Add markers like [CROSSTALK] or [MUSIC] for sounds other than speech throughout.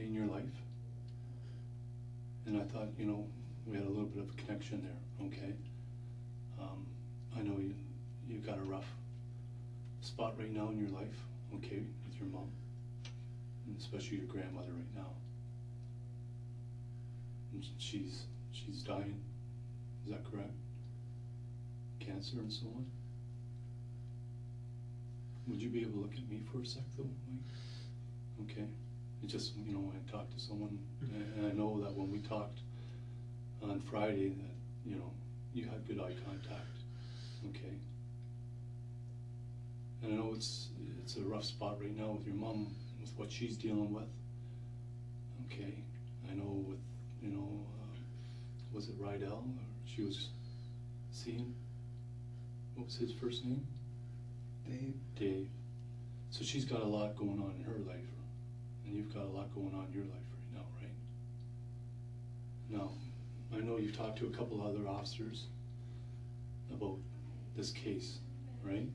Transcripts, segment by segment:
okay, in your life. And I thought, you know, we had a little bit of a connection there, okay? Um, I know you, you've got a rough spot right now in your life, okay, with your mom, and especially your grandmother right now. And she's, she's dying, is that correct? Cancer and so on? Would you be able to look at me for a sec though, Mike? Okay, it just, you know, I talked to someone, and I know that when we talked on Friday, that, you know, you had good eye contact, okay? And I know it's, it's a rough spot right now with your mom, with what she's dealing with, okay? I know with, you know, uh, was it Rydell, or she was seeing? What was his first name? Dave, Dave. So she's got a lot going on in her life, and you've got a lot going on in your life right now, right? Now, I know you've talked to a couple other officers about this case, right?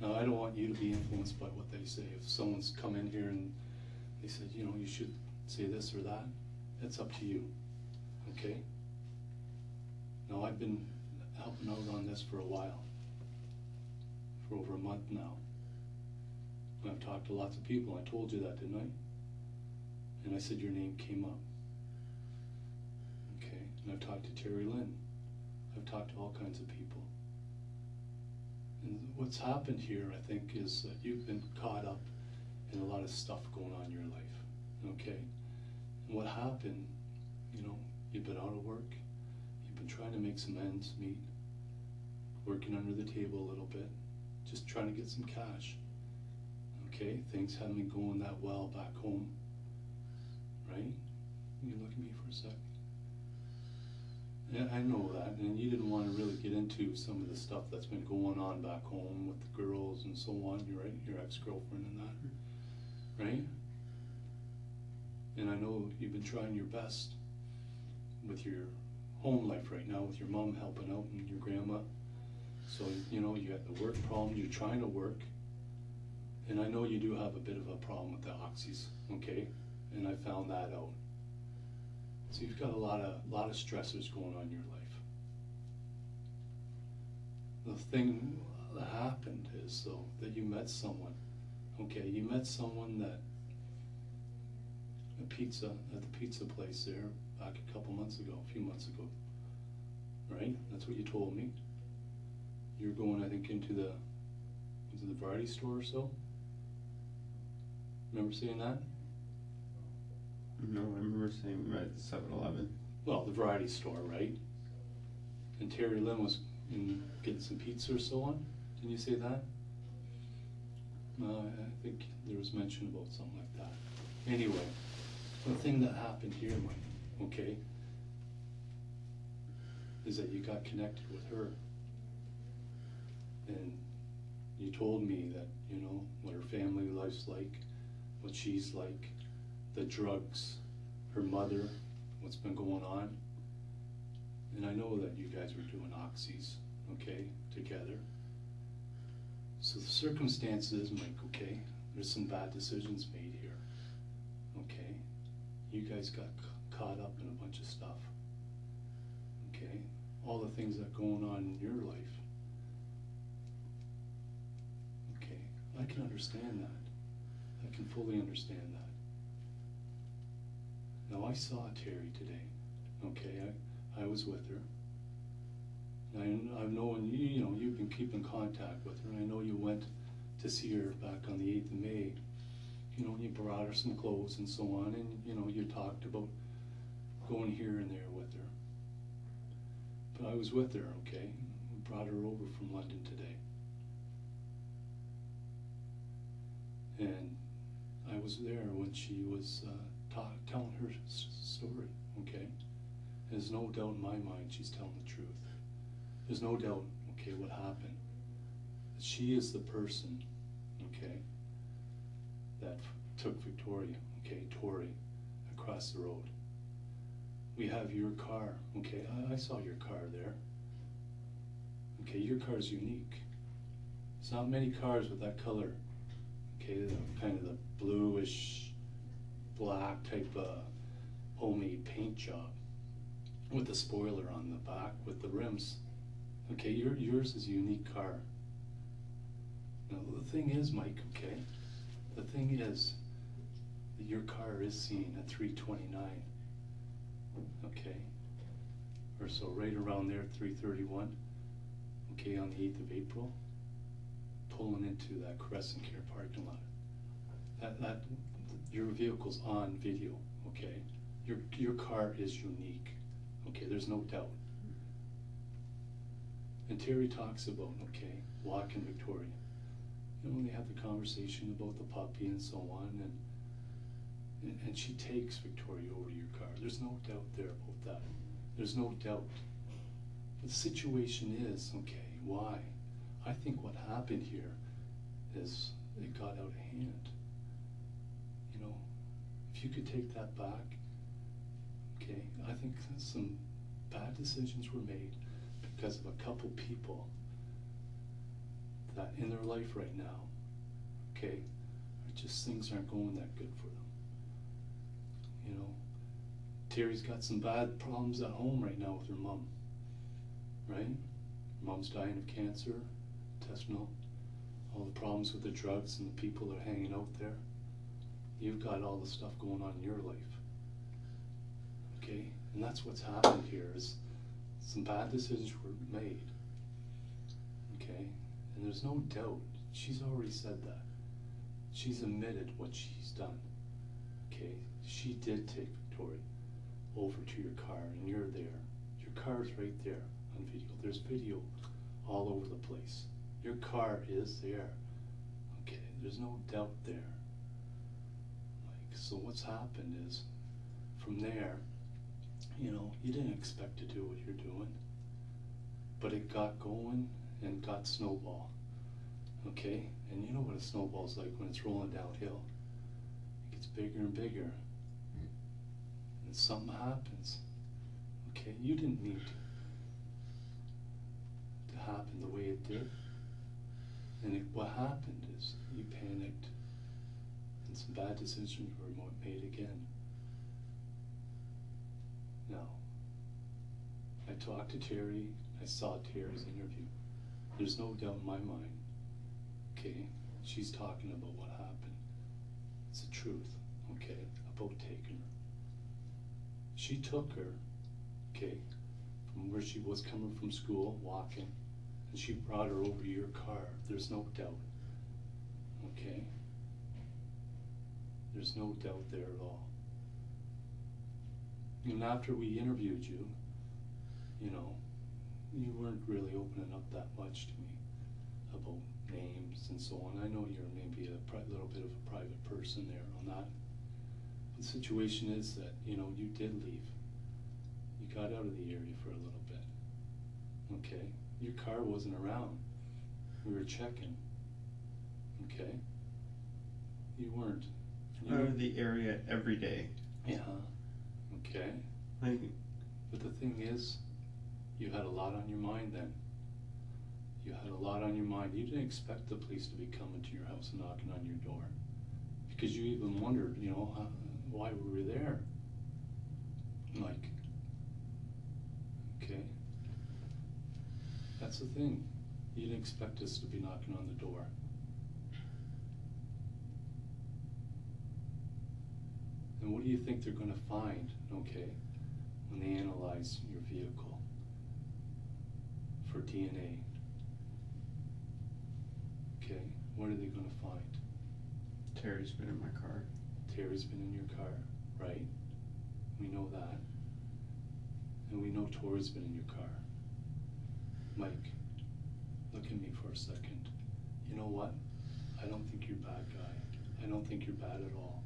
Now, I don't want you to be influenced by what they say. If someone's come in here and they said, you know, you should say this or that, that's up to you, okay? Now, I've been helping out on this for a while for over a month now. I've talked to lots of people, I told you that, didn't I? And I said your name came up. Okay, and I've talked to Terry Lynn. I've talked to all kinds of people. And what's happened here, I think, is that you've been caught up in a lot of stuff going on in your life, okay? And what happened, you know, you've been out of work, you've been trying to make some ends meet, working under the table a little bit, just trying to get some cash. Okay, things haven't been going that well back home, right? You look at me for a sec. Yeah, I know that, and you didn't wanna really get into some of the stuff that's been going on back home with the girls and so on, right, your ex-girlfriend and that, right? And I know you've been trying your best with your home life right now, with your mom helping out and your grandma. So, you know, you got the work problem, you're trying to work. And I know you do have a bit of a problem with the oxys, okay? And I found that out. So you've got a lot of, lot of stressors going on in your life. The thing that happened is though, that you met someone, okay, you met someone that a pizza, at the pizza place there, back a couple months ago, a few months ago. Right? That's what you told me. You're going, I think, into the, into the variety store or so? Remember seeing that? No, I remember saying we met at seven eleven. Well, the variety store, right? And Terry Lynn was in getting some pizza or so on, didn't you say that? No, I I think there was mention about something like that. Anyway, the thing that happened here, Mike, okay, is that you got connected with her. And you told me that, you know, what her family life's like, what she's like, the drugs, her mother, what's been going on. And I know that you guys were doing oxys, okay, together. So the circumstances, Mike, okay, there's some bad decisions made here, okay? You guys got ca- caught up in a bunch of stuff, okay? All the things that going on in your life. Okay, I can understand that. I can fully understand that. Now, I saw Terry today, okay, I, I was with her. And I, I've known, you, you know, you've been keeping contact with her, and I know you went to see her back on the eighth of May. You know, you brought her some clothes and so on, and, you know, you talked about going here and there with her. But I was with her, okay, we brought her over from London today. And I was there when she was uh, telling her story, okay? There's no doubt in my mind she's telling the truth. There's no doubt, okay, what happened. She is the person, okay, that took Victoria, okay, Tori, across the road. We have your car, okay, I, I saw your car there. Okay, your car is unique. There's not many cars with that color, okay, the kind of the bluish, black type of homemade paint job with the spoiler on the back with the rims. Okay, your, yours is a unique car. Now, the thing is, Mike, okay, the thing is, your car is seen at three twenty-nine. Okay? Or so right around there, three thirty-one, okay, on the eighth of April, pulling into that Caressant Care parking lot. That, that, your vehicle's on video, okay? Your, your car is unique, okay, there's no doubt. And Terry talks about, okay, walking Victoria. You know, they have the conversation about the puppy and so on, and, and, and she takes Victoria over to your car. There's no doubt there about that. There's no doubt. But the situation is, okay, why? I think what happened here is it got out of hand. You could take that back, okay, I think some bad decisions were made because of a couple people that in their life right now, okay, just things aren't going that good for them. You know, Terry's got some bad problems at home right now with her mom, right? Mom's dying of cancer, intestinal, all the problems with the drugs and the people that are hanging out there. You've got all the stuff going on in your life. Okay? And that's what's happened here is some bad decisions were made. Okay? And there's no doubt. She's already said that. She's admitted what she's done. Okay? She did take Victoria over to your car and you're there. Your car's right there on video. There's video all over the place. Your car is there. Okay, there's no doubt there. So what's happened is from there, you know, you didn't expect to do what you're doing, but it got going and got snowball. Okay, and you know what a snowball's like when it's rolling downhill. It gets bigger and bigger, hmm. and something happens. Okay, you didn't need to, to happen the way it did. And it, what happened is you panicked, and some bad decisions were made again. Now, I talked to Terry, I saw Terry's interview. There's no doubt in my mind, okay? She's talking about what happened. It's the truth, okay, about taking her. She took her, okay, from where she was coming from school, walking, and she brought her over your car. There's no doubt, okay? There's no doubt there at all. And after we interviewed you, you know, you weren't really opening up that much to me about names and so on. I know you're maybe a little bit of a private person there on that. The situation is that, you know, you did leave. You got out of the area for a little bit. Okay? Your car wasn't around. We were checking. Okay? You weren't. You Out were- the area every day. yeah. Okay. Like, But the thing is, you had a lot on your mind then. You had a lot on your mind. You didn't expect the police to be coming to your house and knocking on your door. Because you even wondered, you know, how, why were we there. Like, okay. That's the thing. You didn't expect us to be knocking on the door. And what do you think they're gonna find, okay, when they analyze your vehicle for DNA? Okay, what are they gonna find? Terry's been in my car. Terry's been in your car, right? We know that. And we know Tori's been in your car. Mike, look at me for a second. You know what? I don't think you're a bad guy. I don't think you're bad at all.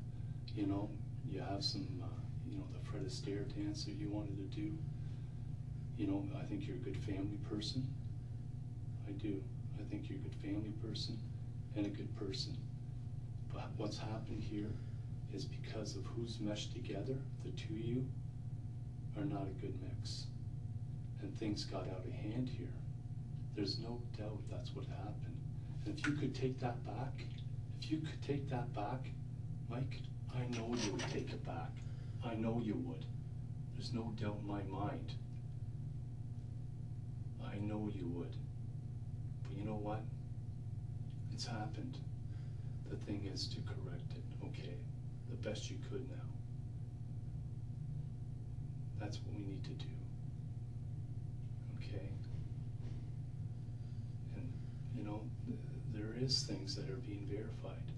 You know, you have some, uh, you know, the Fred Astaire dance that you wanted to do. You know, I think you're a good family person. I do. I think you're a good family person and a good person. But what's happened here is because of who's meshed together, the two of you are not a good mix. And things got out of hand here. There's no doubt that's what happened. And if you could take that back, if you could take that back, Mike, I know you would take it back. I know you would. There's no doubt in my mind. I know you would. But you know what? It's happened. The thing is to correct it, okay? The best you could now. That's what we need to do. Okay? And, you know, th- there is things that are being verified.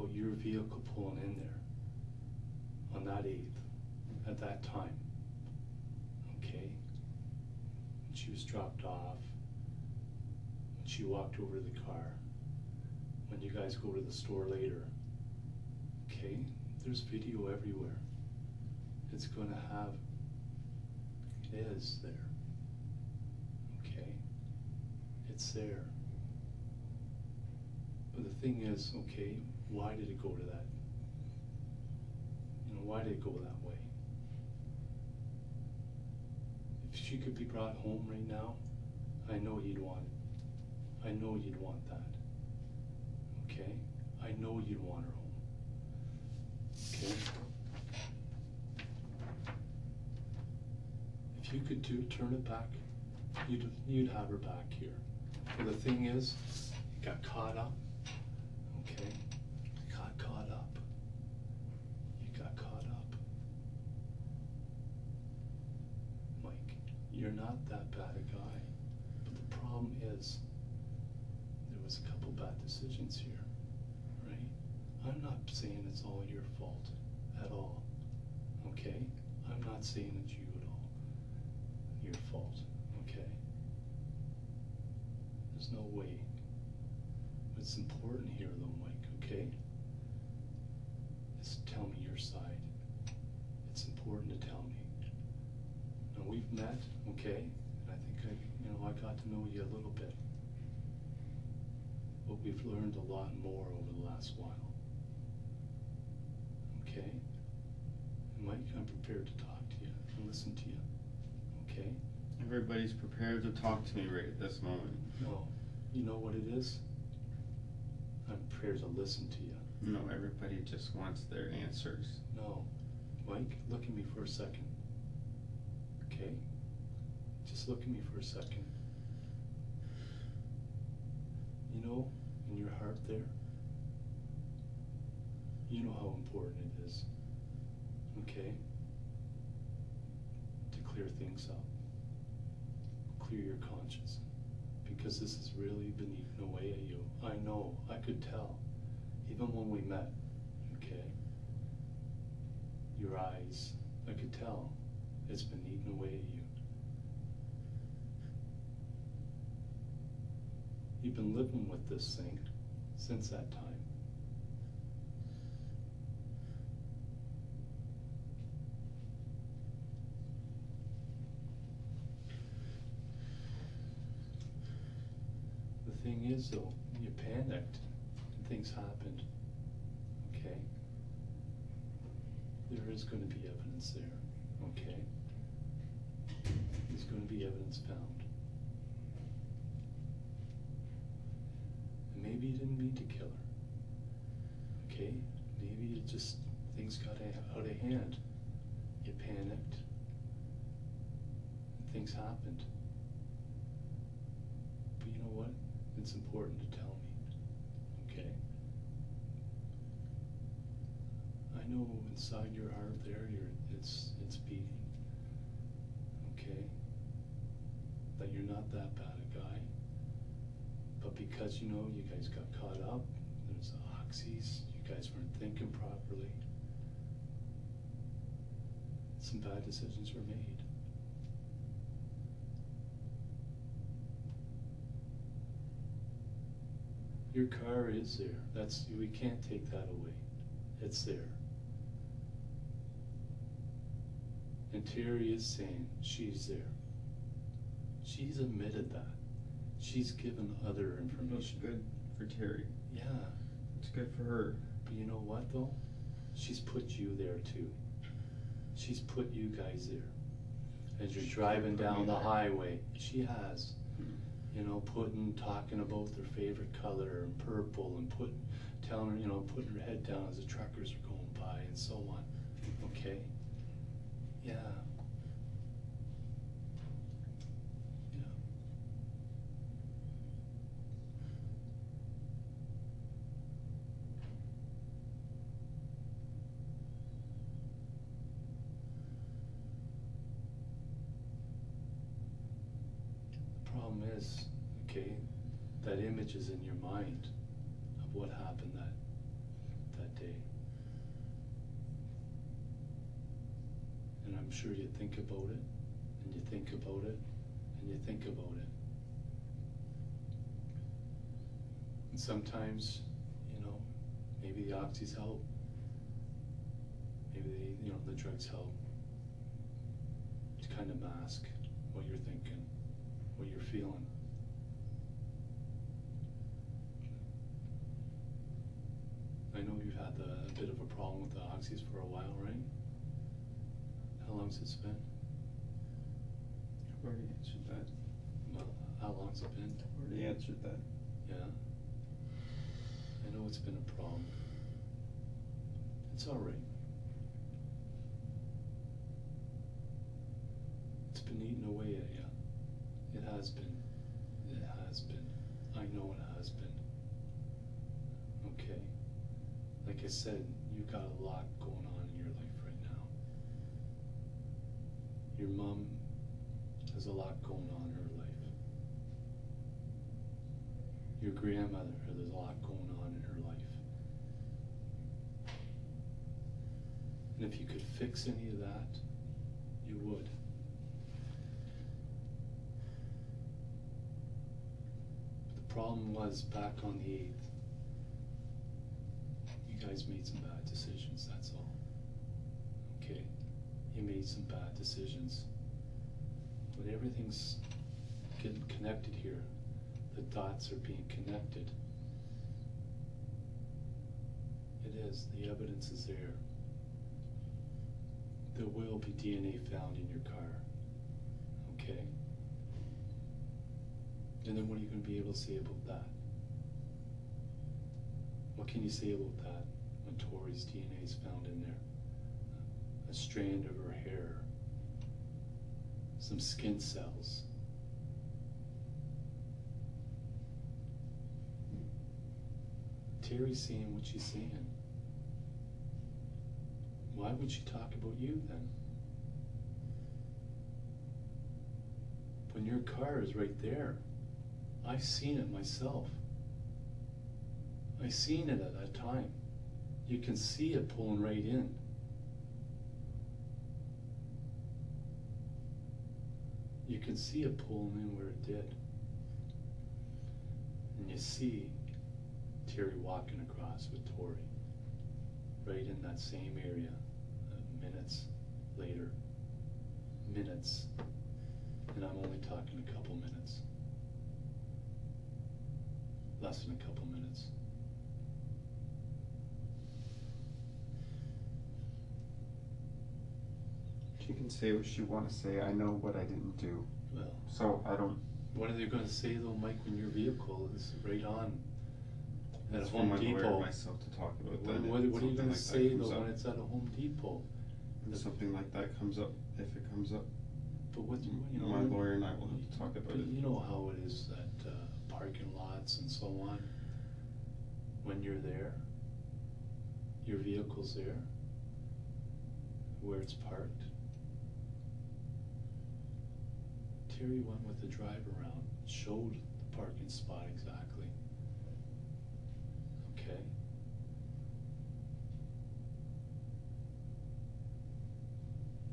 But your vehicle pulling in there on that eighth, at that time, okay? When she was dropped off, when she walked over to the car, when you guys go to the store later, okay? There's video everywhere. It's gonna have, it is there. Okay? It's there. But the thing is, okay, why did it go to that? You know, why did it go that way? If she could be brought home right now, I know you'd want it. I know you'd want that. Okay? I know you'd want her home. Okay? If you could do, turn it back, you'd, you'd have her back here. But the thing is, it got caught up, caught up. You got caught up. Mike, you're not that bad a guy. But the problem is, there was a couple bad decisions here, right? I'm not saying it's all your fault at all, okay? I'm not saying it's you at all, your fault, okay? There's no way. It's important here though, Mike, okay? Is tell me your side. It's important to tell me. Now, we've met, okay, and I think I, you know, I got to know you a little bit. But we've learned a lot more over the last while. Okay? And Mike, I'm prepared to talk to you and listen to you. Okay? Everybody's prepared to talk to me right at this moment. No, you know what it is? I'm prepared to listen to you. No, everybody just wants their answers. No, Mike, look at me for a second. Okay? Just look at me for a second. You know, in your heart there, you know how important it is. Okay? To clear things up. Clear your conscience. Because this is really been eating away at you. I know, I could tell. Even when we met, okay? Your eyes, I could tell. It's been eating away at you. You've been living with this thing since that time. The thing is though, you panicked things happened, okay? There is gonna be evidence there, okay? There's gonna be evidence found. And maybe you didn't mean to kill her. Okay? Maybe it just, things got out of hand. You panicked. Things happened. But you know what? It's important to tell me. Okay? I know inside your heart there, you're, it's, it's beating. Okay? That you're not that bad a guy. But because, you know, you guys got caught up, there's oxys, you guys weren't thinking properly. Some bad decisions were made. Your car is there, that's, we can't take that away, it's there. And Terry is saying she's there. She's admitted that. She's given other That's information. good for Terry. Yeah, It's good for her. but you know what though? She's put you there too. She's put you guys there. As you're She driving down the there. highway, she has. Hmm. You know, putting, talking about their favorite color and purple and putting, telling her, you know, putting her head down as the truckers are going by and so on, okay? The problem is, okay, that image is in your mind I'm sure you think about it, and you think about it, and you think about it. And sometimes, you know, maybe the oxys help. Maybe they, you know, the drugs help to kind of mask what you're thinking, what you're feeling. I know you've had the, a bit of a problem with the oxys for a while, right? How long's it been? I've already answered that. Well, how long's it been? I've already answered that. Yeah. I know it's been a problem. It's all right. It's been eating away at you. It has been. Was back on the eighth. You guys made some bad decisions, that's all. Okay? You made some bad decisions. But everything's getting connected here. The dots are being connected. It is, the evidence is there. There will be DNA found in your car. Okay? And then what are you gonna be able to say about that? What can you say about that when Tori's DNA is found in there? A strand of her hair, some skin cells. Terry's saying what she's saying. Why would she talk about you then? When your car is right there. I've seen it myself. I seen it at that time. You can see it pulling right in. You can see it pulling in where it did. And you see Terry walking across with Tori, right in that same area, uh, minutes later. Minutes. And I'm only talking a couple minutes. Less than a couple minutes. She can say what she wanna say, I know what I didn't do, Well, so I don't, what are they gonna say though, Mike, when your vehicle is right on at that's for Home my lawyer Depot? myself to talk about that. If what, what are you something gonna like that say comes though up. when it's at a Home Depot? When something like that comes up, if it comes up, But what, you know. my lawyer and I will have to talk about But it. you know how it is at uh, parking lots and so on. When you're there, your vehicle's there, where it's parked. Terry went with the drive around, showed the parking spot exactly. Okay?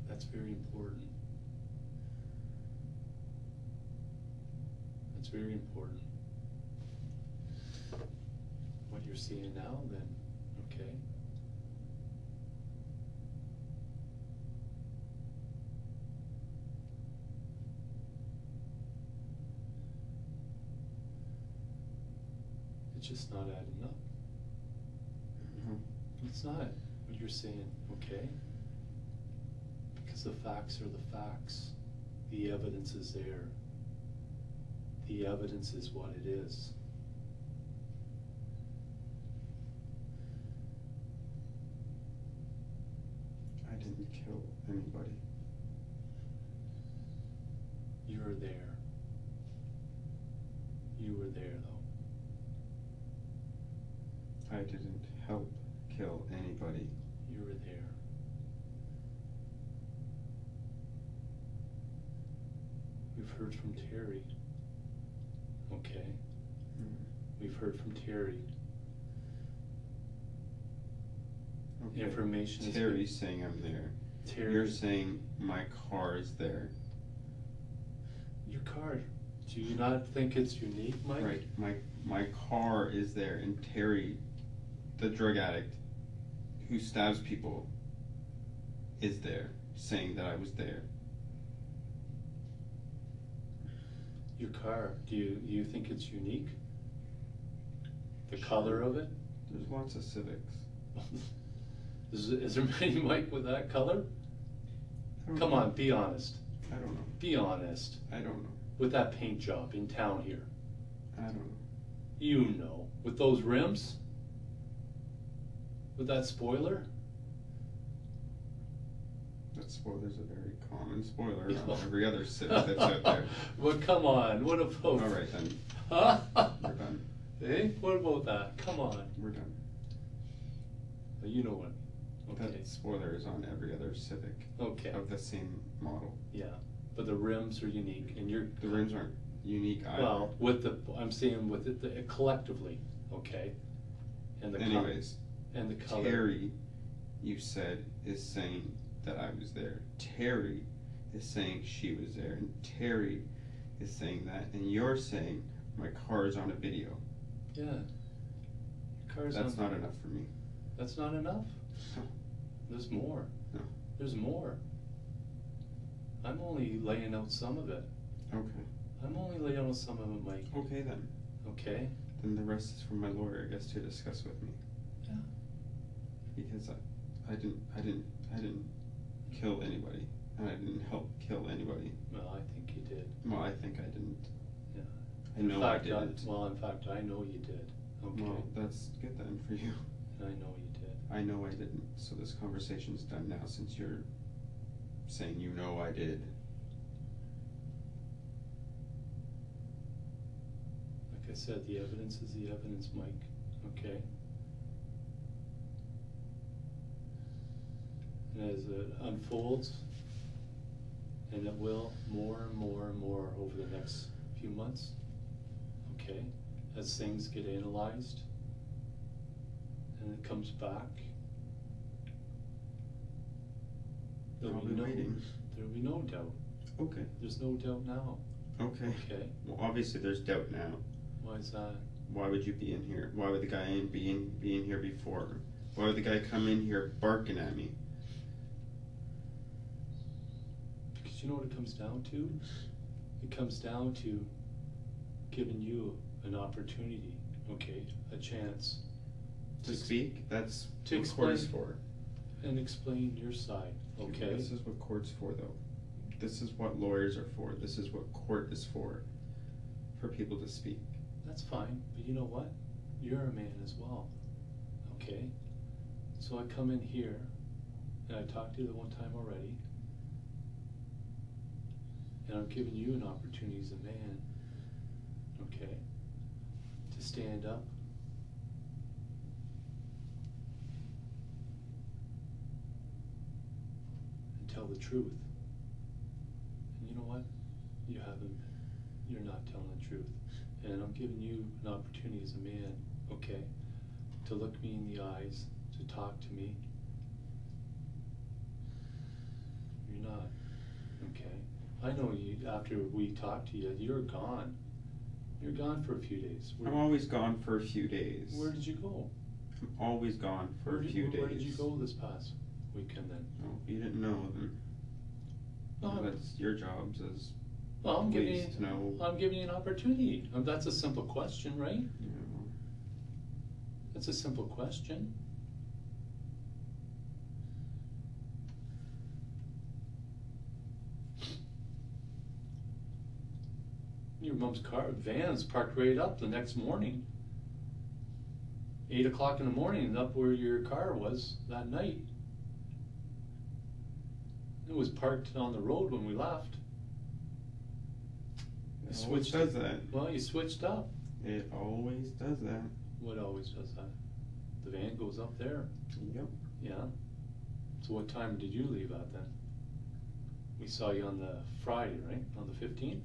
That's very important. That's very important. What you're seeing now, then, okay? just not adding up. Mm-hmm. It's not what you're saying, okay? Because the facts are the facts. The evidence is there. The evidence is what it is. I didn't kill anybody. You're there. Information Terry's saying I'm there. Terry, You're saying my car is there. your car. Do you not think it's unique, Mike? Right, my, my car is there and Terry, the drug addict who stabs people, is there, saying that I was there. Your car. Do you you think it's unique? The color of it. There's lots of Civics. [LAUGHS] Is, is there [LAUGHS] many Mike with that color? I don't Come know. on, be honest. I don't know. Be honest. I don't know. With that paint job in town here. I don't know. You know. With those rims? With that spoiler? That spoiler's a very common spoiler [LAUGHS] on every other Civic that's out there. [LAUGHS] Well, come on. What about. Alright then, Huh? we're done. Eh? What about that? Come on. We're done. You know what? Okay. That spoiler is on every other Civic Okay. of the same model. Yeah. But the rims are unique and you're. The rims aren't unique either. Well, with the, I'm saying with it, the- collectively, okay? And the color. Anyways, And the color. Terry, you said, is saying that I was there. Terry is saying she was there, and Terry is saying that, and you're saying my car is on a video. Yeah. Your car's That's on- not enough for me. That's not enough? [LAUGHS] No. There's more. No. There's more. I'm only laying out some of it. Okay. I'm only laying out some of it, Mike, Okay then. okay? Then the rest is for my lawyer, I guess, to discuss with me. Yeah. Because I, I didn't, I didn't, I didn't kill anybody, and I didn't help kill anybody. Well, I think you did, Well, I think I didn't. yeah. I In know I didn't. Well, in fact, I know you did, okay? Well, that's good then for you. I know you did. I know I didn't, so this conversation's done now since you're saying you know I did. Like I said, the evidence is the evidence, Mike, okay? As it unfolds, and it will more and more and more over the next few months, okay? As things get analyzed, and it comes back. There'll be no, waiting. there'll be no doubt, Okay. there's no doubt now, Okay. okay? Well, obviously there's doubt now. Why is that? Why would you be in here? Why would the guy be in be in here before? Why would the guy come in here barking at me? Because you know what it comes down to? It comes down to giving you an opportunity, okay, a chance. To speak? That's to what court is explain- for. And explain your side, okay? This is what court's for though. This is what lawyers are for. This is what court is for. For people to speak. That's fine, but you know what? You're a man as well, okay? So I come in here, and I talked to you the one time already, and I'm giving you an opportunity as a man, okay? To stand up. Tell the truth. And you know what? You haven't, you're not telling the truth. And I'm giving you an opportunity as a man, okay, to look me in the eyes, to talk to me. You're not, okay? I know you, after we talked to you, you're gone. You're gone for a few days. Where- I'm always gone for a few days. Where did you go? I'm always gone for Where a few days. Where did you go this past weekend then? Oh, you didn't know then. No, I'm- That's your job as Well, I'm giving police to know. you, I'm giving you an opportunity. Um, That's a simple question, right? you know, That's a simple question. Your mom's car, van's parked right up the next morning. Eight o'clock in the morning, up where your car was that night. It was parked on the road when we left. It always switched does that. Well, you switched up. It always does that. What always does that? The van goes up there. Yep. Yeah. So what time did you leave at then? We saw you on the Friday, right? On the fifteenth?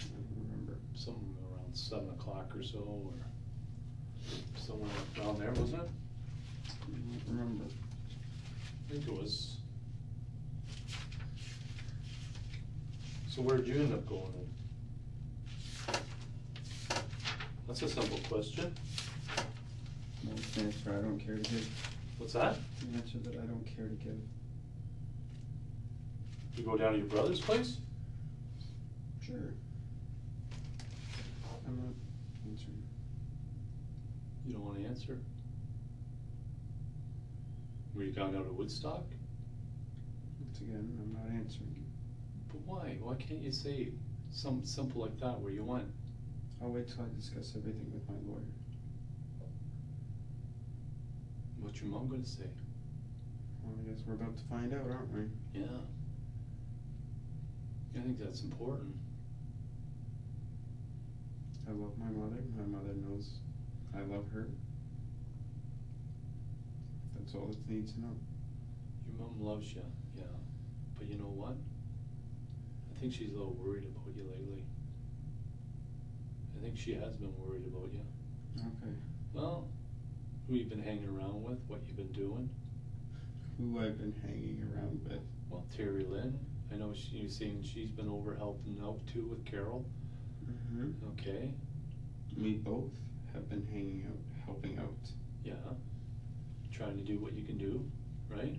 I don't remember. Somewhere around seven o'clock or so, or somewhere around there, wasn't it? I don't remember. I think it was. So where'd you end up going? That's a simple question. The answer I don't care to give. What's that? The answer that I don't care to give. You go down to your brother's place? Sure. I'm not answering. You don't wanna answer? Were you gone out of Woodstock? Once again, I'm not answering. Why? Why can't you say something simple like that where you went? I'll wait till I discuss everything with my lawyer. What's your mom gonna say? Well, I guess we're about to find out, aren't we? Yeah. I think that's important. I love my mother. My mother knows I love her. That's all it needs to know. Your mom loves you, yeah. But you know what? I think she's a little worried about you lately. I think she has been worried about you. Okay. Well, who you've been hanging around with, what you've been doing. Who I've been hanging around with. Well, Terry Lynn, I know she, you're saying she's been over helping out too with Carol. Mm-hmm. Okay, We both have been hanging out, helping out. yeah. Trying to do what you can do, right?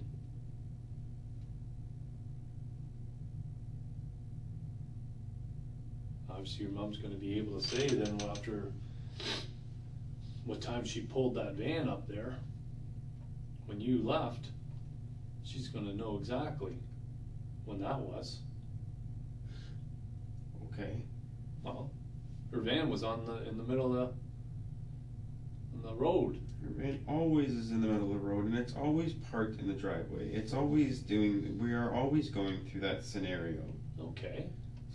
Obviously, your mom's gonna be able to say then after what time she pulled that van up there, when you left, she's gonna know exactly when that was. Okay. Well, her van was on the, in the middle of the, on the road. It always is in the middle of the road and it's always parked in the driveway. It's always doing, we are always going through that scenario. Okay,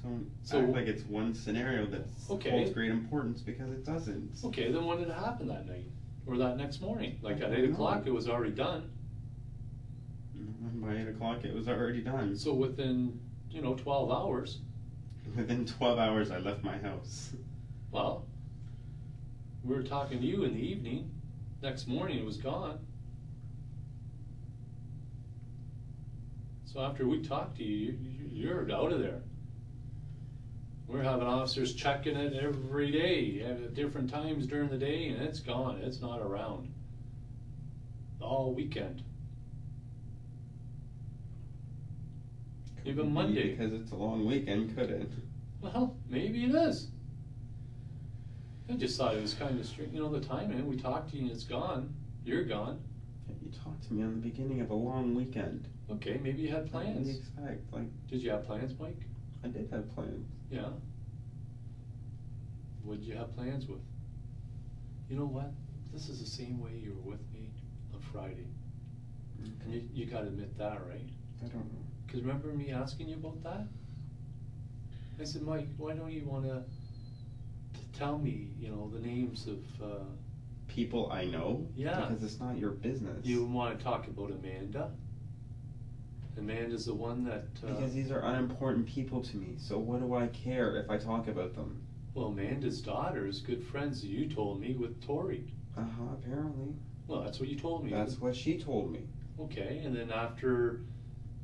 So, So- act like it's one scenario that Okay. holds great importance because it doesn't. okay, then when did it happen that night? Or that next morning? Like at don't eight o'clock, it was already done. By eight o'clock, it was already done. So within, you know, twelve hours, Within twelve hours, I left my house. well, we were talking to you in the evening, next morning it was gone. So after we talked to you, you, you're out of there. We're having officers checking it every day, at different times during the day, and it's gone, it's not around. All weekend. Even Couldn't be Monday. Because it's a long weekend, could it? Well, maybe it is. I just thought it was kind of strange, you know, the timing, we talked to you and it's gone, you're gone. You talked to me on the beginning of a long weekend. Okay, maybe you had plans. What do you expect? Like, Did you have plans, Mike? I did have plans. Yeah. What'd you have plans with? You know what? This is the same way you were with me on Friday. And you, you gotta admit that, right? I don't know. Cause remember me asking you about that? I said, Mike, why don't you wanna tell me, you know, the names of, uh, People I know? Yeah. Because it's not your business. You want to talk about Amanda? Amanda's the one that. Uh, Because these are unimportant people to me, so what do I care if I talk about them? well, Amanda's daughter is good friends. You told me with Tori. Uh huh, apparently. Well, that's what you told me. That's what she told me. Okay, and then after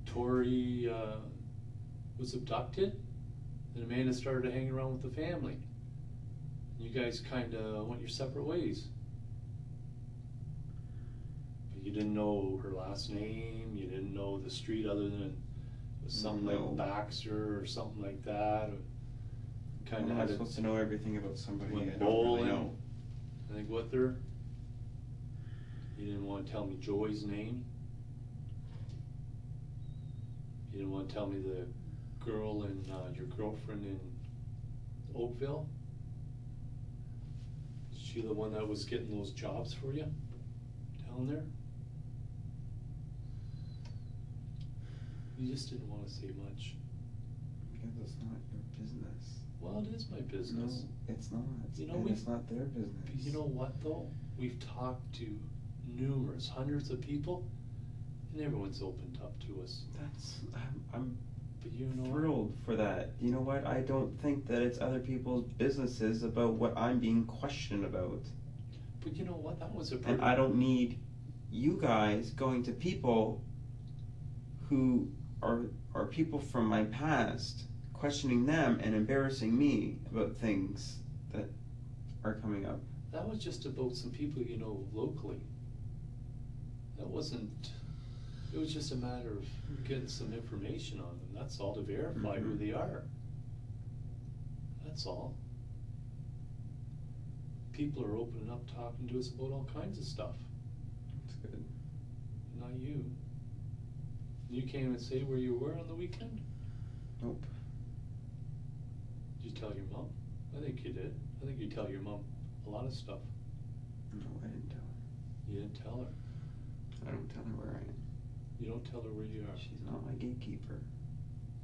Tori uh, was abducted, then Amanda started to hang around with the family. You guys kind of went your separate ways. You didn't know her last name. You didn't know the street other than something No. like Baxter or something like that. Kind of am I had it. supposed to know everything about somebody went I don't really know? I think with her. You didn't want to tell me Joy's name. You didn't want to tell me the girl and uh, your girlfriend in Oakville. Is she the one that was getting those jobs for you down there? You just didn't wanna say much. Because it's not your business. Well, it is my business. No, it's not. You know, and it's not their business. You know what though? We've talked to numerous, hundreds of people, and everyone's opened up to us. That's I'm, I'm But you know what? thrilled for that. You know what? I don't think that it's other people's businesses about what I'm being questioned about. But you know what? That was a. And I don't need you guys going to people who are are people from my past questioning them and embarrassing me about things that are coming up. That was just about some people you know locally. That wasn't. It was just a matter of getting some information on them. That's all to verify who Mhm. they are. That's all. People are opening up, talking to us about all kinds of stuff. That's good. Not you. You came and say where you were on the weekend? Nope. Did you tell your mom? I think you did. I think you tell your mom a lot of stuff. No, I didn't tell her. You didn't tell her. I don't tell her where I am. You don't tell her where you are. She's not my gatekeeper.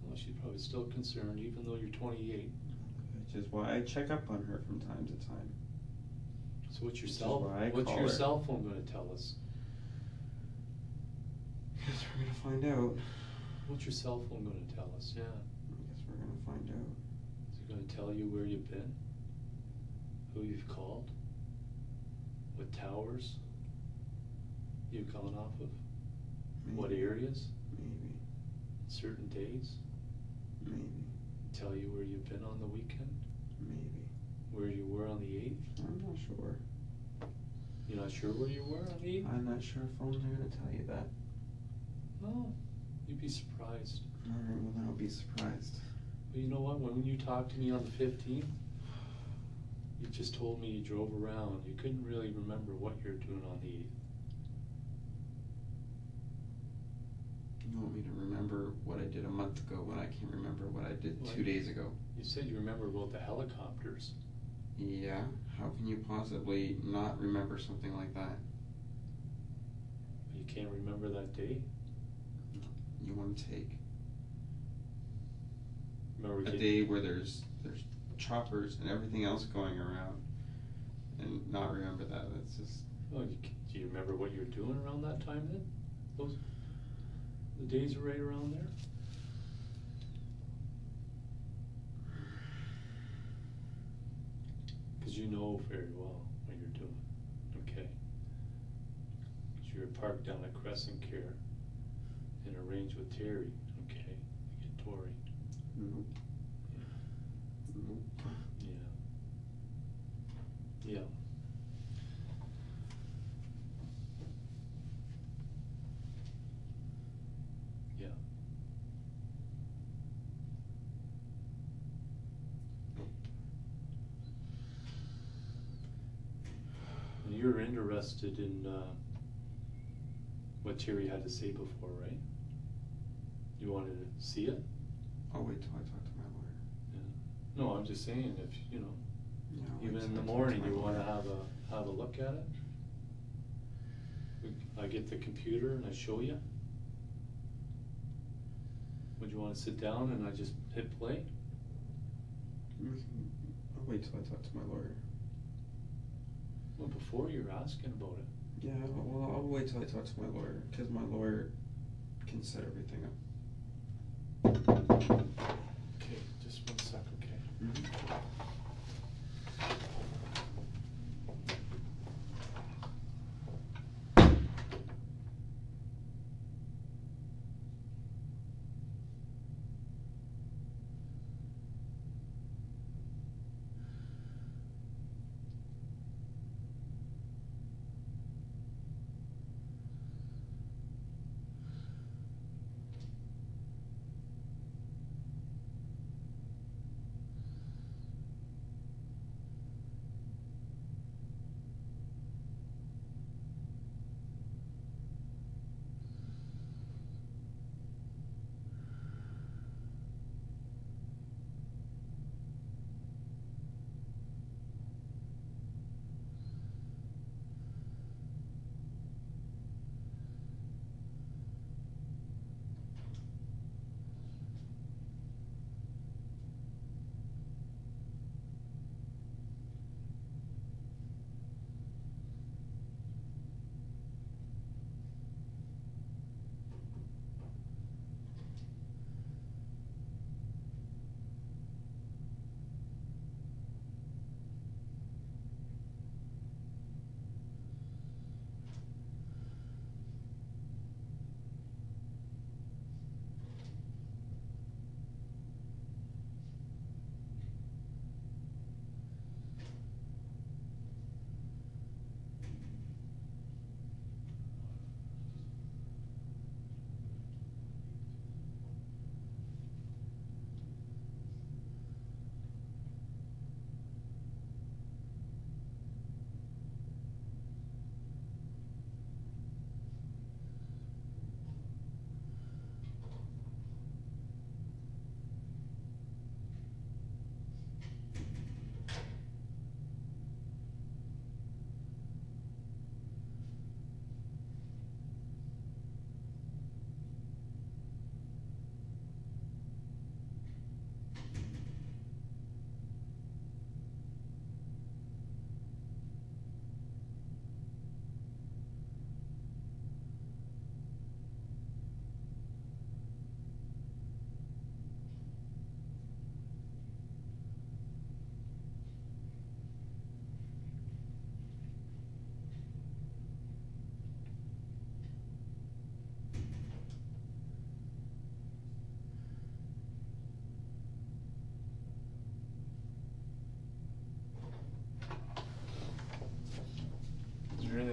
Well, she's probably still concerned, even though you're twenty-eight. Which is why I check up on her from time to time. So what's your cell, what's your her. cell phone gonna tell us? Guess we're gonna find out. What's your cell phone gonna tell us? Yeah. I guess we're gonna find out. Is it gonna tell you where you've been? Who you've called? What towers you've gone off of? Maybe. What areas? Maybe. Certain days? Maybe. Tell you where you've been on the weekend? Maybe. Where you were on the eighth? I'm not sure. You're not sure where you were on the eighth? I'm not sure phones are gonna tell you that. No, you'd be surprised. Alright, well then I'll be surprised. But you know what, when you talked to me on the fifteenth, you just told me you drove around, you couldn't really remember what you were doing on the eighth. You want me to remember what I did a month ago when I can't remember what I did Well, two days ago? You said you remember about the helicopters. Yeah, how can you possibly not remember something like that? You can't remember that day? You wanna take Remember a day where there's there's choppers and everything else going around and not remember that, that's just Oh, you, do you remember what you were doing around that time then? Those, the days are right around there? Cause you know very well what you're doing, okay? Cause you were parked down at Caressant Care and arranged with Terry, okay, to get Tori. Nope. Yeah. Yeah. Yeah. And you're interested in, uh, what Terry had to say before, right? You wanted to see it? I'll wait till I talk to my lawyer. Yeah. No, I'm just saying, if, you know, Yeah, even in the I talk to morning, you wanna have a, have a look at it? We- I get the computer and I show you? Would you wanna sit down and I just hit play? We can- I'll wait till I talk to my lawyer. Well, before you're asking about it. Yeah, well, I'll wait till I talk to my lawyer, cause my lawyer can set everything up. Okay, just one sec, okay? Mm-hmm.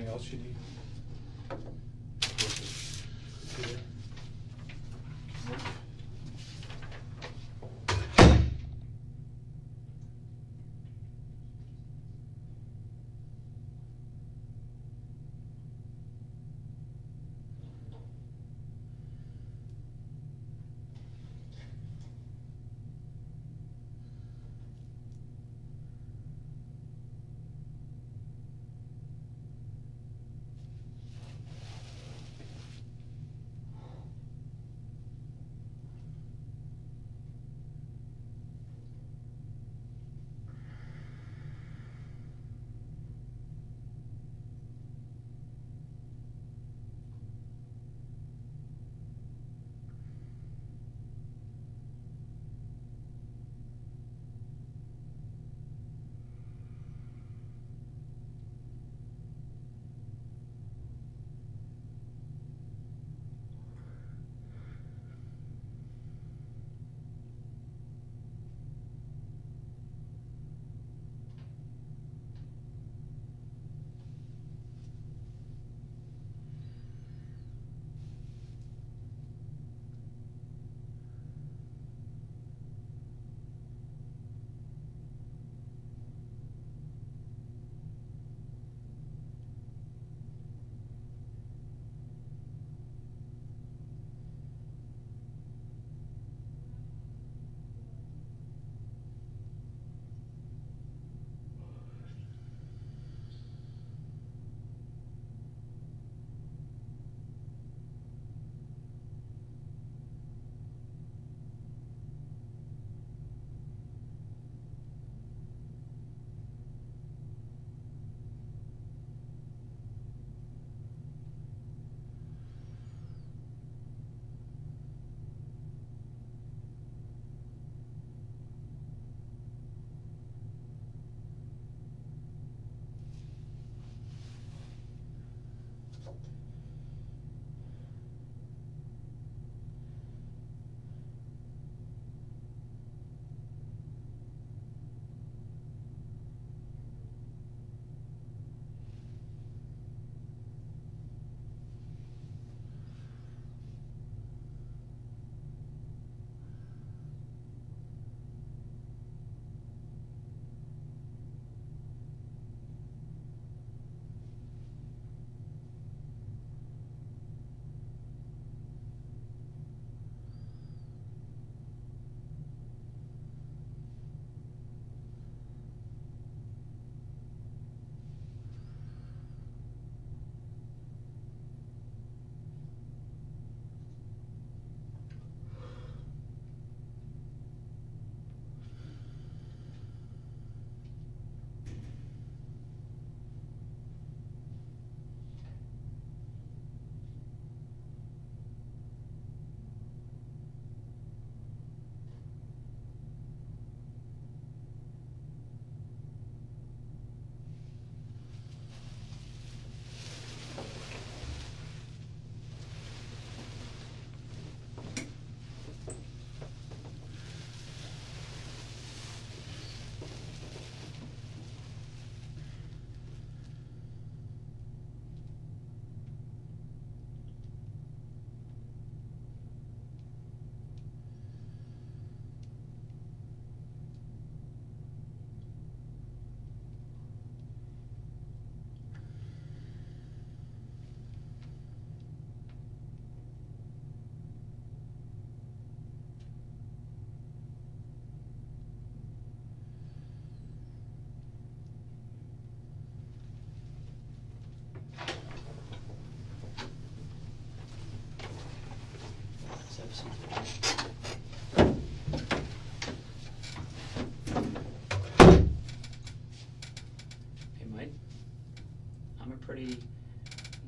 anything else you need?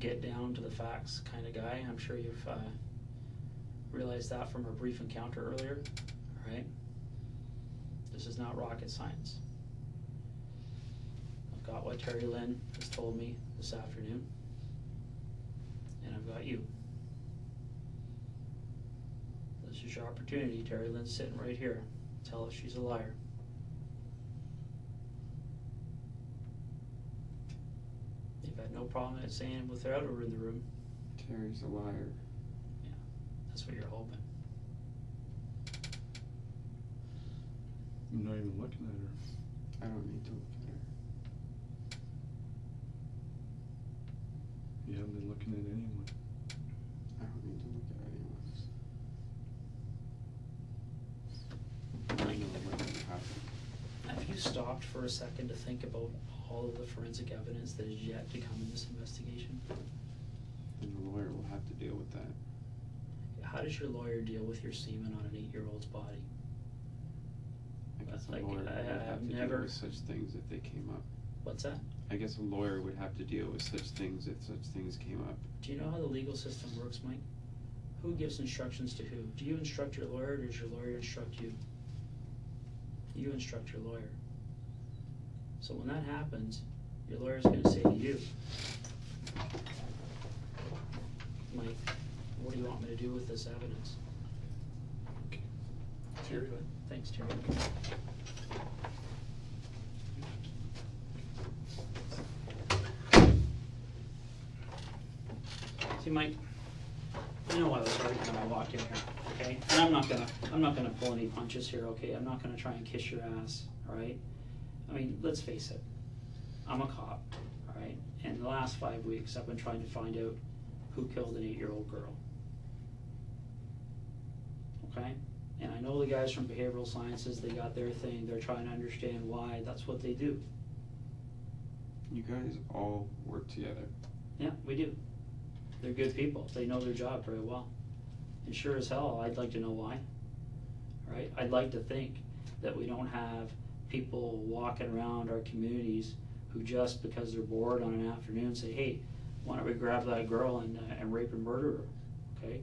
Get down to the facts kind of guy. I'm sure you've uh, realized that from our brief encounter earlier, right? This is not rocket science. I've got what Terry Lynn has told me this afternoon, and I've got you. This is your opportunity. Terry Lynn's sitting right here. Tell us she's a liar. You've had no problem at saying without her in the room. Terry's a liar. Yeah, that's what you're hoping. I'm not even looking at her. I don't need to look at her. You haven't been looking at anyone. I don't need to look at anyone. I know what will happen. Have you stopped for a second to think about all of the forensic evidence that is yet to come in this investigation? And the lawyer will have to deal with that. How does your lawyer deal with your semen on an eight-year-old's body? I guess a Like, lawyer would I- have I've to deal never- with such things if they came up. What's that? I guess a lawyer would have to deal with such things if such things came up. Do you know how the legal system works, Mike? Who gives instructions to who? Do you instruct your lawyer or does your lawyer instruct you? You instruct your lawyer. So when that happens, your lawyer's gonna say to you, Mike, what do you want me to do with this evidence? Terry? Thanks, Terry. See, Mike, I know I was hurt when I walked in here, okay? And I'm not gonna, I'm not gonna pull any punches here, okay? I'm not gonna try and kiss your ass, alright? I mean, let's face it, I'm a cop, alright? And the last five weeks, I've been trying to find out who killed an eight-year-old girl. Okay? And I know the guys from behavioral sciences, they got their thing, they're trying to understand why, that's what they do. You guys all work together. Yeah, we do. They're good people. They know their job very well. And sure as hell, I'd like to know why. Right? I'd like to think that we don't have people walking around our communities who just because they're bored on an afternoon say, hey, why don't we grab that girl and, uh, and rape and murder her? Okay?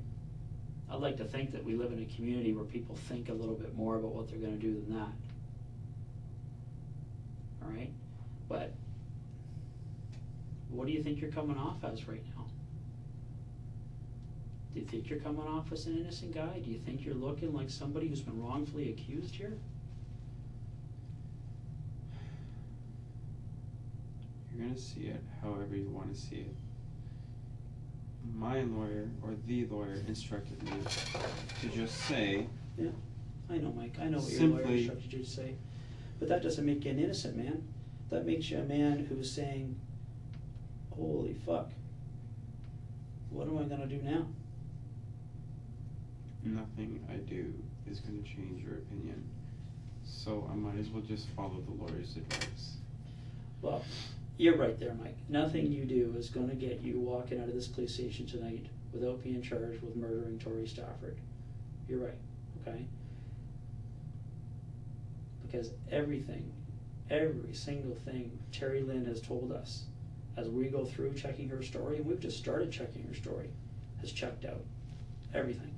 I'd like to think that we live in a community where people think a little bit more about what they're gonna do than that. All right? But what do you think you're coming off as right now? Do you think you're coming off as an innocent guy? Do you think you're looking like somebody who's been wrongfully accused here? You're gonna see it however you wanna see it. My lawyer, or the lawyer, instructed me to just say, Yeah, I know, Mike, I know what your lawyer Simply- instructed you to say, but that doesn't make you an innocent man. That makes you a man who's saying, holy fuck, what am I gonna do now? nothing I do is gonna change your opinion. So I might as well just follow the lawyer's advice. Well, you're right there, Mike. Nothing you do is gonna get you walking out of this police station tonight without being charged with murdering Tori Stafford. You're right, okay? Because everything, every single thing Terry Lynn has told us as we go through checking her story, and we've just started checking her story, has checked out. Everything.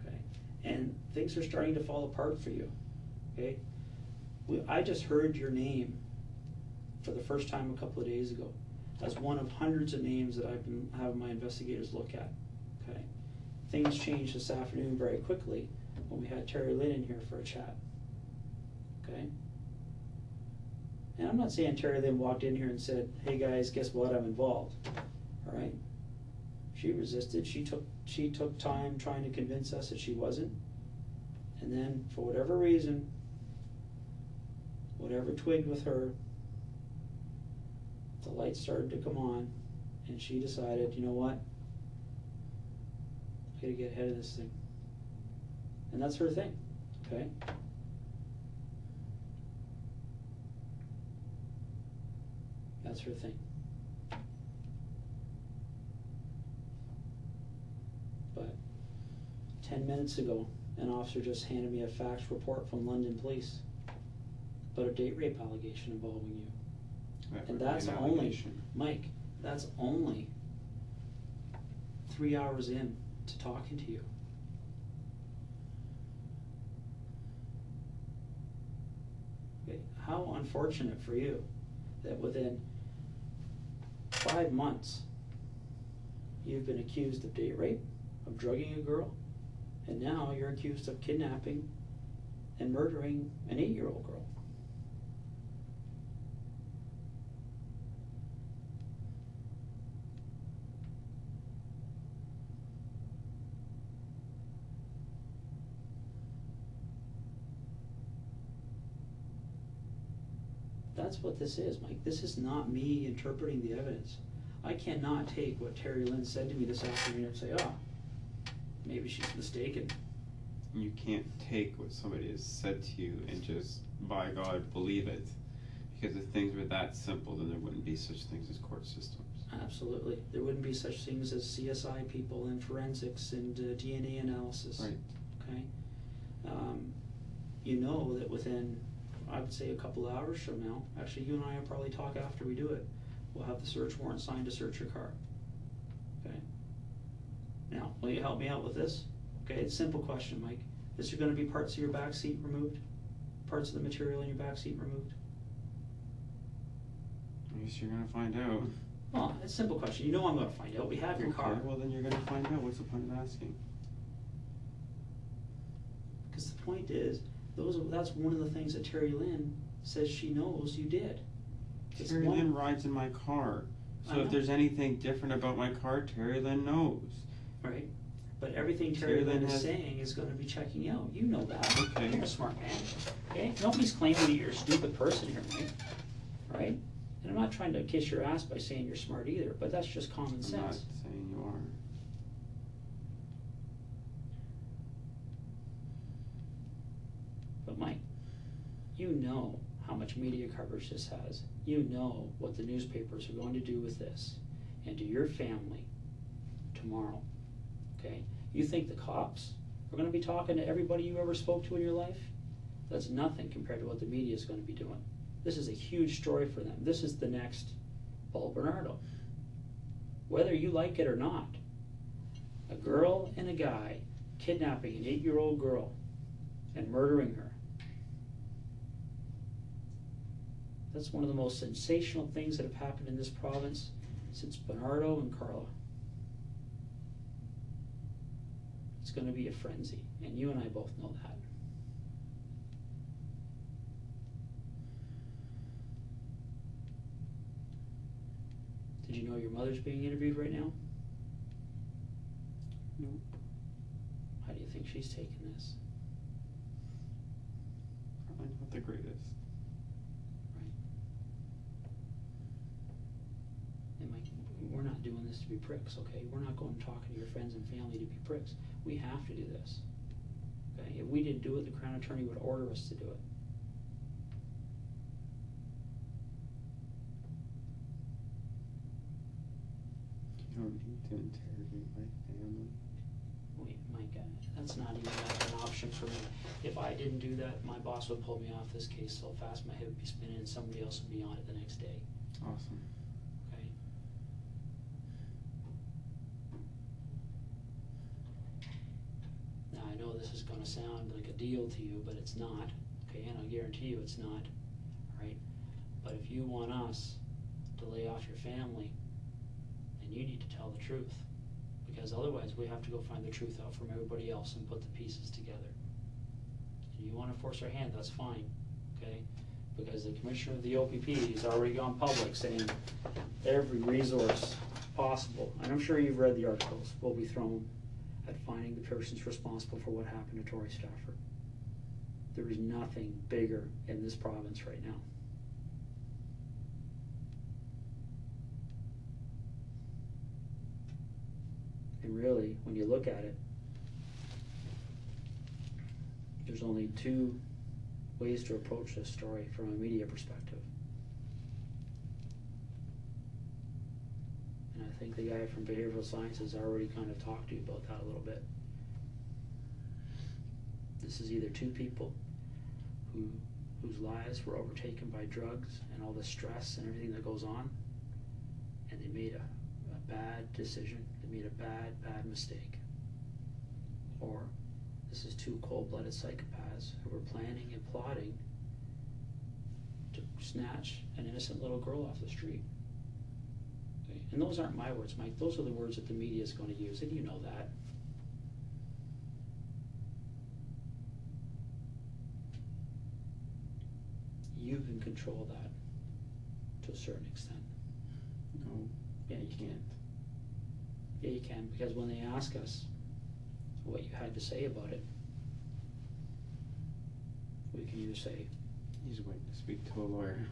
Okay? And things are starting to fall apart for you, okay? We, I just heard your name for the first time a couple of days ago as one of hundreds of names that I've been having my investigators look at. Okay, things changed this afternoon very quickly when we had Terry Lynn in here for a chat. Okay, and I'm not saying Terry Lynn walked in here and said, "Hey guys, guess what? I'm involved." All right, she resisted. She took she took time trying to convince us that she wasn't, and then for whatever reason, whatever twigged with her, the lights started to come on, and she decided, you know what? I gotta get ahead of this thing. And that's her thing, okay? That's her thing. But ten minutes ago, an officer just handed me a fax report from London Police about a date rape allegation involving you. That And be that's an only, allegation. Mike, that's only three hours in to talking to you. Okay, how unfortunate for you that within five months, you've been accused of date rape, of drugging a girl, and now you're accused of kidnapping and murdering an eight-year-old girl. That's what this is, Mike. This is not me interpreting the evidence. I cannot take what Terry Lynn said to me this afternoon and say, oh, maybe she's mistaken. You can't take what somebody has said to you and just, by God, believe it. Because if things were that simple, then there wouldn't be such things as court systems. Absolutely. There wouldn't be such things as CSI people and forensics and uh, DNA analysis. Right. Okay? Um, you know that within, I would say, a couple hours from now, actually, you and I will probably talk after we do it. We'll have the search warrant signed to search your car. Okay? Now, will you help me out with this? Okay, it's a simple question, Mike. Is there gonna be parts of your back seat removed? Parts of the material in your back seat removed? I guess you're gonna find out. Well, it's a simple question. You know I'm gonna find out. We have your car. Well then you're gonna find out. What's the point of asking? Because the point is, those that's one of the things that Terry Lynn says she knows you did. It's Terry one- Lynn rides in my car. I So know. if there's anything different about my car, Terry Lynn knows. Right? But everything Terry Terry Lynn Lynn is has- saying is gonna be checking out. You know that. Okay. You're a smart man. Okay? Nobody's claiming that you're a stupid person here, Mike. Right? And I'm not trying to kiss your ass by saying you're smart either, but that's just common I'm not sense. saying you are. But Mike, you know how much media coverage this has. You know what the newspapers are going to do with this and to your family tomorrow. Okay? You think the cops are going to be talking to everybody you ever spoke to in your life? That's nothing compared to what the media is going to be doing. This is a huge story for them. This is the next Paul Bernardo. Whether you like it or not, a girl and a guy kidnapping an eight year old girl and murdering her. That's one of the most sensational things that have happened in this province since Bernardo and Karla. It's going to be a frenzy, and you and I both know that. Did you know your mother's being interviewed right now? Nope. How do you think she's taking this? Probably not the greatest. And Mike, we're not doing this to be pricks, okay? We're not going talking to your friends and family to be pricks. We have to do this. Okay? If we didn't do it, the Crown Attorney would order us to do it. You don't need to interrogate my family. Wait, Mike, uh, that's not even an option for me. If I didn't do that, my boss would pull me off this case so fast my head would be spinning and somebody else would be on it the next day, Awesome. okay? Now, I know this is gonna sound like a deal to you, but it's not, okay, and I guarantee you it's not, right? But if you want us to lay off your family, then you need to tell the truth. Because otherwise, we have to go find the truth out from everybody else and put the pieces together. And you wanna force our hand, that's fine, okay? Because the commissioner of the OPP has already gone public saying every resource possible, and I'm sure you've read the articles, will be thrown at finding the persons responsible for what happened to Tori Stafford. There is nothing bigger in this province right now. And really, when you look at it, there's only two ways to approach this story from a media perspective. And I think the guy from behavioral sciences already kind of talked to you about that a little bit. This is either two people who whose lives were overtaken by drugs and all the stress and everything that goes on, and they made a, a bad decision. They made a bad, bad mistake. Or this is two cold-blooded psychopaths who were planning and plotting to snatch an innocent little girl off the street. And those aren't my words, Mike. Those are the words that the media is going to use, and you know that. You can control that to a certain extent. No, Yeah, you can't. Yeah, you can, because when they ask us what you had to say about it, we can either say, he's waiting to speak to a lawyer.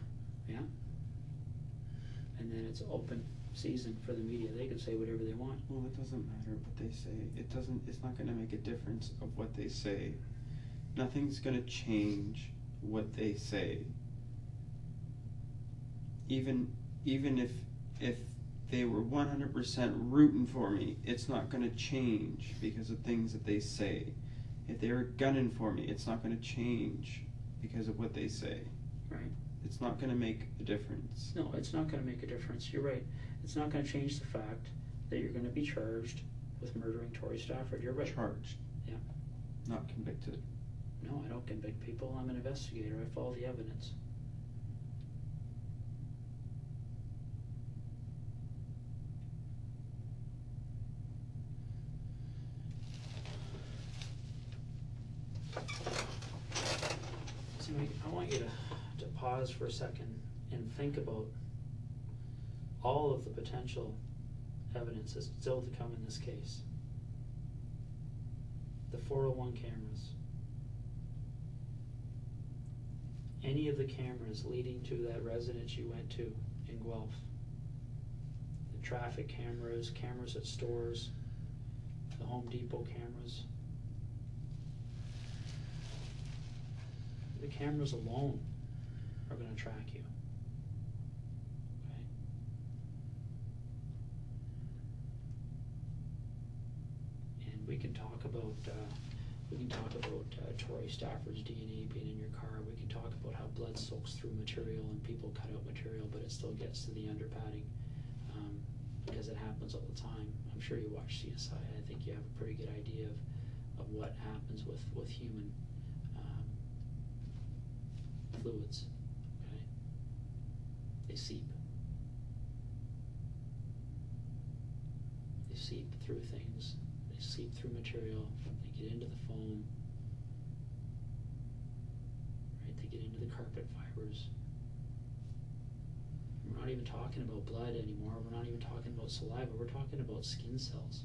Yeah? And then it's open season for the media, they can say whatever they want. Well, it doesn't matter what they say. It doesn't. It's not going to make a difference of what they say. Nothing's going to change what they say. Even even if if they were one hundred percent rooting for me, it's not going to change because of things that they say. If they were gunning for me, it's not going to change because of what they say. Right. It's not going to make a difference. No, it's not gonna make a difference, you're right. It's not gonna change the fact that you're gonna be charged with murdering Tori Stafford, you're right. Charged. Yeah. Not convicted. No, I don't convict people, I'm an investigator, I follow the evidence. So I want you to, to pause for a second and think about all of the potential evidence that's still to come in this case. The four oh one cameras. Any of the cameras leading to that residence you went to in Guelph. The traffic cameras, cameras at stores, the Home Depot cameras. The cameras alone are gonna track you. Okay? And we can talk about, uh, we can talk about uh, Stafford's DNA being in your car. We can talk about how blood soaks through material and people cut out material, but it still gets to the underpadding. Um, because it happens all the time. I'm sure you watch CSI. I think you have a pretty good idea of, of what happens with, with human um, fluids. Okay? They seep. They seep through things. They seep through material. They get into the foam. Right? They get into the carpet fibers. We're not even talking about blood anymore. We're not even talking about saliva. We're talking about skin cells.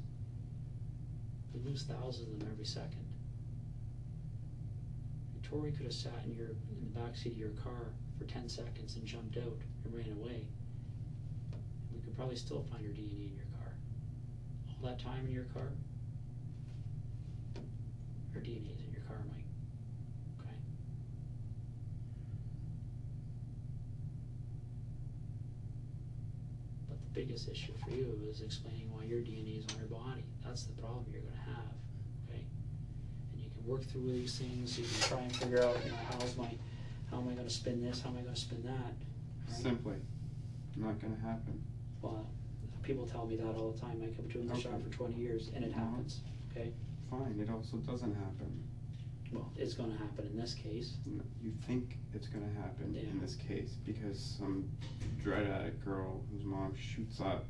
We lose thousands of them every second. And Tori could have sat in your in the back seat of your car for ten seconds and jumped out and ran away. We could probably still find her DNA in your car. All that time in your car, her DNA is in your car, Mike. Okay. But the biggest issue for you is explaining why your DNA is on your body. That's the problem you're gonna have, okay? And you can work through these things, you can try and figure out, you know, how's my, how am I gonna spin this, how am I gonna spin that? right? Simply, not going to happen. Well, people tell me that all the time, I've been doing this job for twenty years, and it Uh-huh. happens, okay? Fine. It also doesn't happen. Well, it's gonna happen in this case. You think it's going to happen in Yeah. this case because some dread addict girl whose mom shoots up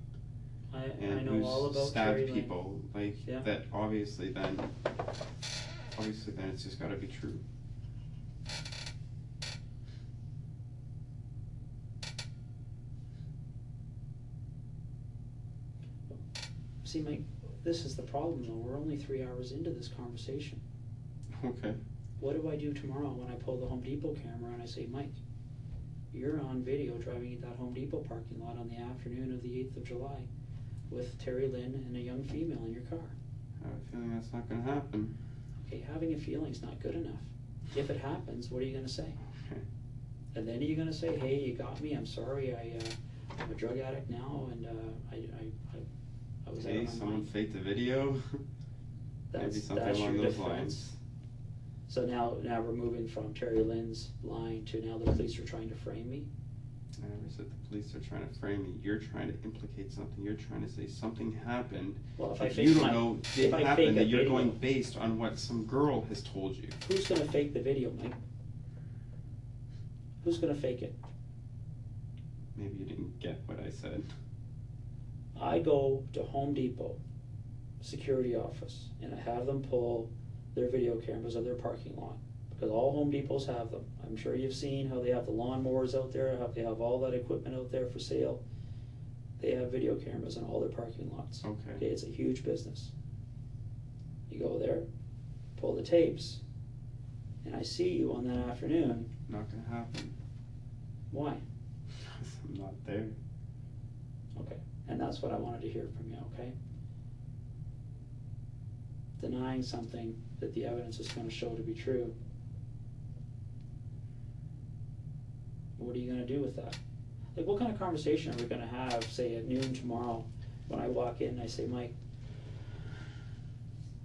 I, I and know all who's about stabbed Lane. people like Yeah. that. Obviously, then, obviously, then it's just got to be true. See, Mike, this is the problem though, we're only three hours into this conversation. Okay. What do I do tomorrow when I pull the Home Depot camera and I say, Mike, you're on video driving at that Home Depot parking lot on the afternoon of the eighth of July with Terry Lynn and a young female in your car. I have a feeling that's not going to happen. Okay, having a feeling's not good enough. If it happens, what are you gonna say? Okay. And then are you gonna say, hey, you got me, I'm sorry, I, uh, I'm a drug addict now and, uh, I, I, I, I was out of my someone mind. faked the video. [LAUGHS] Maybe That's, something that's along your those defense. lines. So now, now we're moving from Terry Lynn's line to now the police are trying to frame me? I never said the police are trying to frame me. You're trying to implicate something. You're trying to say something happened. Well, if I that fake you don't my- know if did I happen. That you're video- going based on what some girl has told you. Who's gonna fake the video, Mike? Who's gonna fake it? Maybe you didn't get what I said. [LAUGHS] I go to Home Depot, security office, and I have them pull their video cameras of their parking lot. Because all Home Depots have them. I'm sure you've seen how they have the lawnmowers out there, how they have all that equipment out there for sale. They have video cameras in all their parking lots. Okay. Okay, it's a huge business. You go there, pull the tapes, and I see you on that afternoon. Not gonna happen. Why? [LAUGHS] I'm not there. Okay, and that's what I wanted to hear from you, okay? Denying something that the evidence is gonna show to be true. What are you gonna do with that? Like, what kind of conversation are we gonna have, say at noon tomorrow, when I walk in and I say, Mike,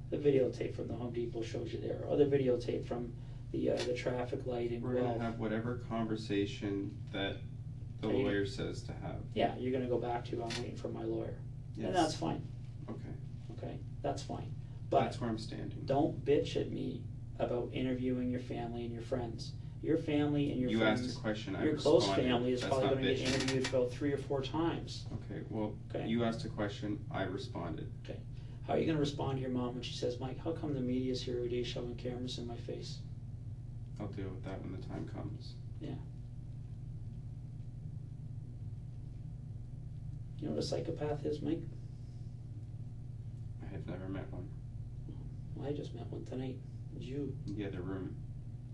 the videotape from the Home Depot shows you there, or the videotape from the, uh, the traffic light in We're gonna Guelph. have whatever conversation that the lawyer says to have. Yeah, you're gonna go back to, I'm waiting for my lawyer, Yes. and that's fine, Okay, okay, that's fine. But that's where I'm standing. don't bitch at me about interviewing your family and your friends. Your family and your You friends, asked a question, I your responded. close family is That's probably not gonna get bitching. interviewed about three or four times. Okay, well, Okay. you asked a question, I responded. Okay. How are you gonna respond to your mom when she says, Mike, how come the media's here every day shoving cameras in my face? I'll deal with that when the time comes. You know what a psychopath is, Mike? I have never met one Well, I just met one tonight. You. in the other room.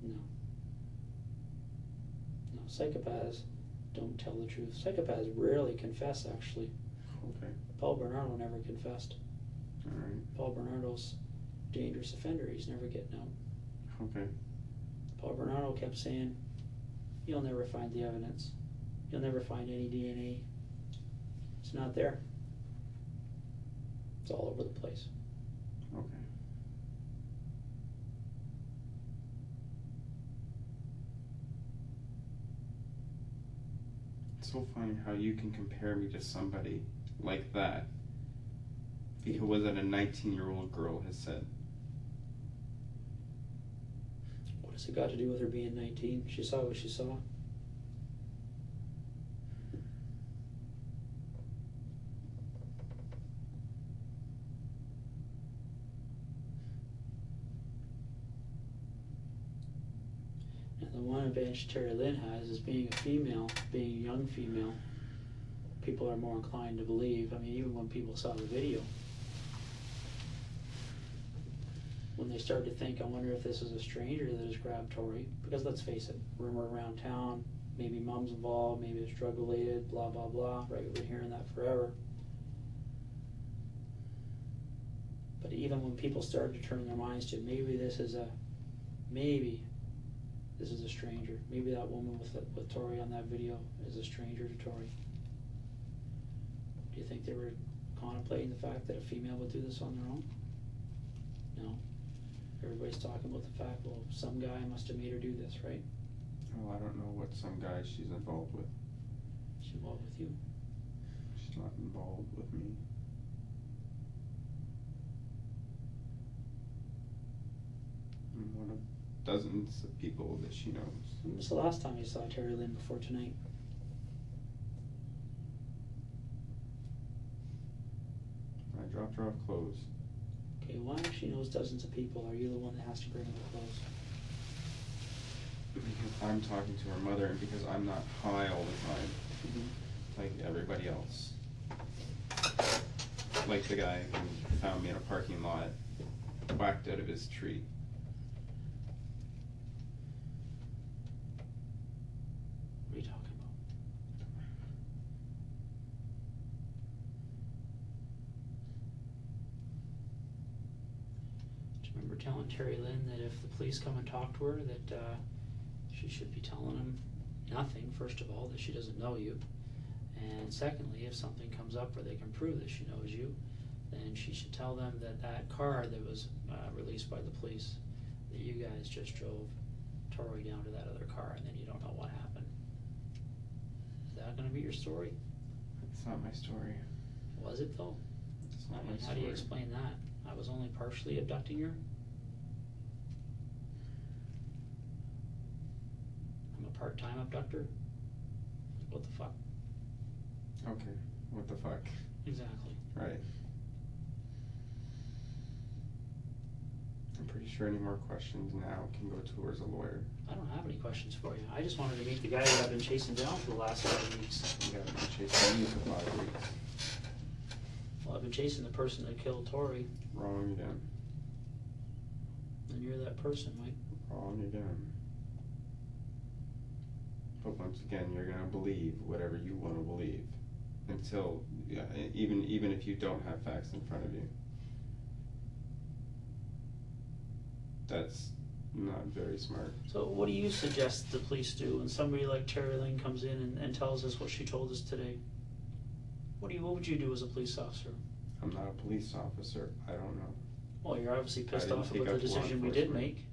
No. No, psychopaths don't tell the truth. Psychopaths rarely confess, actually. Okay, Paul Bernardo never confessed. alright, Paul Bernardo's dangerous offender. He's never getting out. okay. Paul Bernardo kept saying, "You'll never find the evidence. You'll never find any DNA. It's not there. It's all over the place." Okay. It's so funny how you can compare me to somebody like that because what a 19 year old girl has said. What has it got to do with her being 19? She saw what she saw. And the one advantage Terry Lynn has is being a female, being a young female. People are more inclined to believe. I mean, even when people saw the video, when they started to think, I wonder if this is a stranger that has grabbed Tori. Because let's face it, rumor around town, maybe mom's involved, maybe it's drug related, blah, blah, blah, right? We've been hearing that forever. But even when people started to turn their minds to maybe this is a, maybe this is a stranger. Maybe that woman with, with Tori on that video is a stranger to Tori. Do you think they were contemplating the fact that a female would do this on their own? No. Everybody's talking about the fact, well, some guy must have made her do this, right? Well, I don't know what some guy she's involved with. She's involved with you. She's not involved with me. One of dozens of people that she knows. When was the last time you saw Terri-Lynne before tonight? I dropped her off clothes. Okay, why if she knows dozens of people, are you the one that has to bring her the clothes? Because I'm talking to her mother and because I'm not high all the time, mm-hmm. like everybody else. Like the guy who found me in a parking lot, whacked out of his tree. What are you talking about? Do you remember telling Terri-Lynne that if the police come and talk to her, that, uh, she should be telling them nothing, first of all, that she doesn't know you. And secondly, if something comes up where they can prove that she knows you, then she should tell them that that car that was, uh, released by the police, that you guys just drove Tori down to that other car and then you don't know what happened. Is that gonna be your story? It's not my story. Was it though? It's I not my mean, story. how do you explain that? I was only partially abducting her? I'm a part-time abductor? What the fuck? Okay, what the fuck? Exactly. Right. I'm pretty sure any more questions now can go towards a lawyer. I don't have any questions for you. I just wanted to meet the guy that I've been chasing down for the last five weeks. You haven't been chasing me for five weeks. Well, I've been chasing the person that killed Tori, Wrong again. and you're that person, Mike. Wrong again. But once again, you're gonna believe whatever you wanna believe until, yeah, even, even if you don't have facts in front of you. That's not very smart. So what do you suggest the police do when somebody like Terry Lane comes in and, and tells us what she told us today? What do you, what would you do as a police officer? I'm not a police officer, I don't know. Well, you're obviously pissed off about the decision we did make.